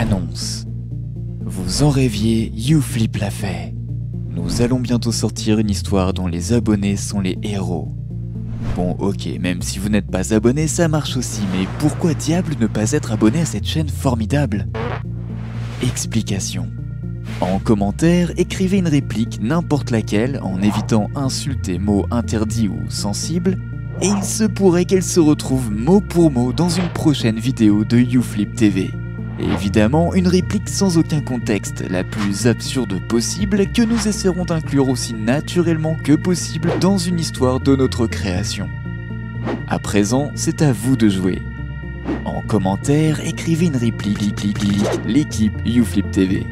Annonce. Vous en rêviez, YouFlip l'a fait. Nous allons bientôt sortir une histoire dont les abonnés sont les héros. Bon ok, même si vous n'êtes pas abonné, ça marche aussi, mais pourquoi diable ne pas être abonné à cette chaîne formidable? Explication. En commentaire, écrivez une réplique, n'importe laquelle, en évitant insulter, mots interdits ou sensibles, et il se pourrait qu'elle se retrouve mot pour mot dans une prochaine vidéo de YouFlip TV. Évidemment, une réplique sans aucun contexte, la plus absurde possible, que nous essaierons d'inclure aussi naturellement que possible dans une histoire de notre création. À présent, c'est à vous de jouer. En commentaire, écrivez une réplique, l'équipe YouFlip TV.